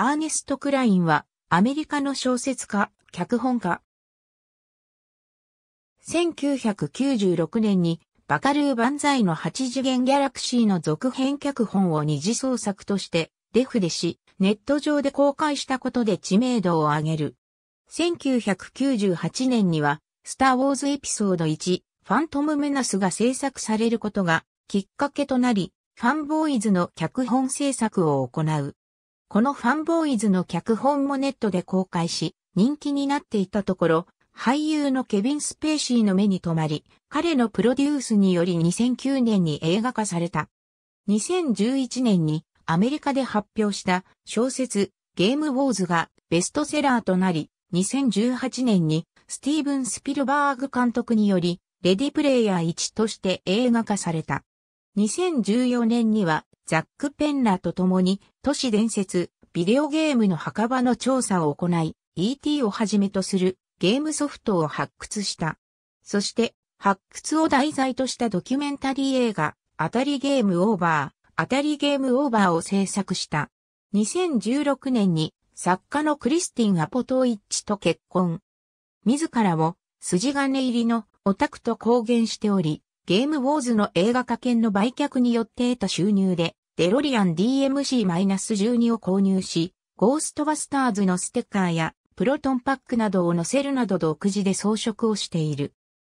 アーネスト・クラインはアメリカの小説家、脚本家。1996年にバカルー万歳の8次元ギャラクシーの続編脚本を二次創作としてデフレし、ネット上で公開したことで知名度を上げる。1998年には、スターウォーズエピソード1、ファントムメナスが制作されることがきっかけとなり、ファンボーイズの脚本制作を行う。このファンボーイズの脚本もネットで公開し、人気になっていたところ、俳優のケビン・スペーシーの目に留まり、彼のプロデュースにより2009年に映画化された。2011年にアメリカで発表した小説ゲームウォーズがベストセラーとなり、2018年にスティーブン・スピルバーグ監督によりレディプレイヤー1として映画化された。2014年にはザック・ペンラと共に都市伝説ビデオゲームの墓場の調査を行い ET をはじめとするゲームソフトを発掘した。そして発掘を題材としたドキュメンタリー映画当たりゲームオーバー当たりゲームオーバーを制作した。2016年に作家のクリスティン・アポトイッチと結婚。自らも筋金入りのオタクと公言しており、ゲームウォーズの映画化権の売却によって得た収入で、デロリアン DMC-12 を購入し、ゴーストバスターズのステッカーやプロトンパックなどを載せるなど独自で装飾をしている。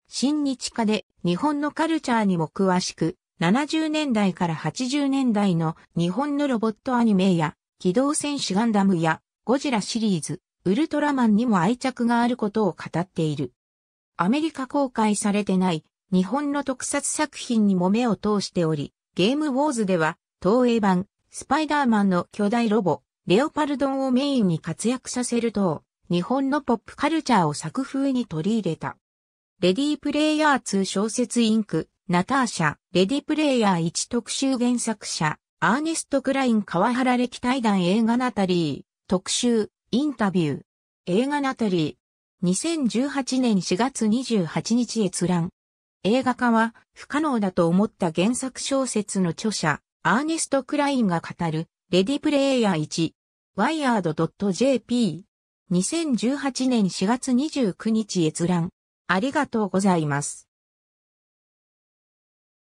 新日課で日本のカルチャーにも詳しく、70年代から80年代の日本のロボットアニメや、機動戦士ガンダムや、ゴジラシリーズ、ウルトラマンにも愛着があることを語っている。アメリカ公開されてない日本の特撮作品にも目を通しており、ゲームウォーズでは、東映版、スパイダーマンの巨大ロボ、レオパルドンをメインに活躍させると、日本のポップカルチャーを作風に取り入れた。レディープレイヤー2小説インク、ナターシャ、レディープレイヤー1特集原作者、アーネスト・クライン川原歴対談映画ナタリー、特集、インタビュー、映画ナタリー、2018年4月28日閲覧。映画化は不可能だと思った原作小説の著者、アーネスト・クラインが語る、レディプレイヤー1、ワイヤード .jp、2018年4月29日閲覧。ありがとうございます。